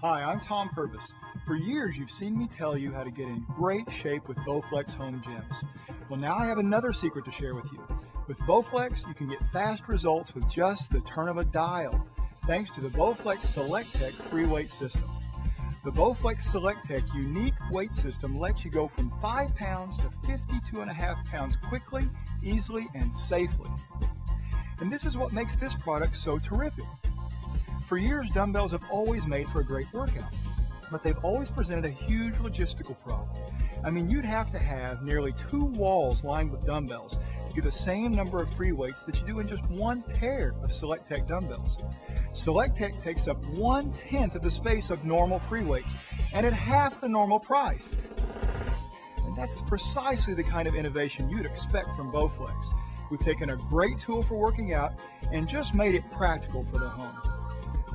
Hi, I'm Tom Purvis. For years, you've seen me tell you how to get in great shape with Bowflex home gyms. Well, now I have another secret to share with you. With Bowflex, you can get fast results with just the turn of a dial, thanks to the Bowflex SelectTech free weight system. The Bowflex SelectTech unique weight system lets you go from 5 pounds to 52.5 pounds quickly, easily, and safely. And this is what makes this product so terrific. For years, dumbbells have always made for a great workout, but they've always presented a huge logistical problem. I mean, you'd have to have nearly two walls lined with dumbbells to get the same number of free weights that you do in just one pair of SelectTech dumbbells. SelectTech takes up one tenth of the space of normal free weights and at half the normal price. And that's precisely the kind of innovation you'd expect from Bowflex. We've taken a great tool for working out and just made it practical for the home.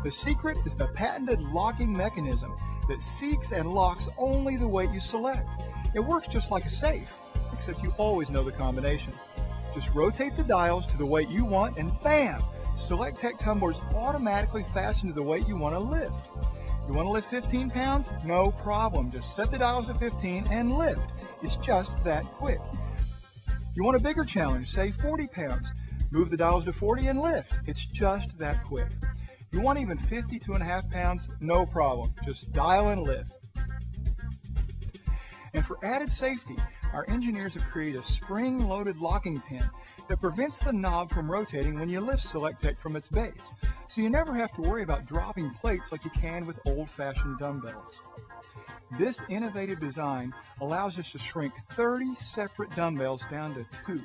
The secret is the patented locking mechanism that seeks and locks only the weight you select. It works just like a safe, except you always know the combination. Just rotate the dials to the weight you want and bam! SelectTech tumblers automatically fasten to the weight you want to lift. You want to lift 15 pounds? No problem. Just set the dials to 15 and lift. It's just that quick. You want a bigger challenge, say 40 pounds. Move the dials to 40 and lift. It's just that quick. You want even 52 and a half pounds? No problem. Just dial and lift. And for added safety, our engineers have created a spring-loaded locking pin that prevents the knob from rotating when you lift SelectTech from its base. So you never have to worry about dropping plates like you can with old-fashioned dumbbells. This innovative design allows us to shrink 30 separate dumbbells down to two,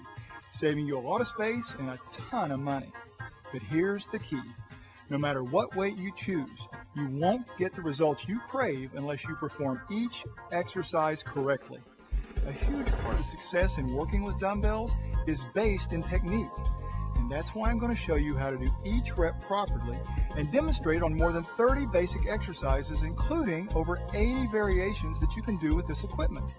saving you a lot of space and a ton of money. But here's the key. No matter what weight you choose, you won't get the results you crave unless you perform each exercise correctly. A huge part of success in working with dumbbells is based in technique. And that's why I'm going to show you how to do each rep properly and demonstrate on more than 30 basic exercises, including over 80 variations that you can do with this equipment.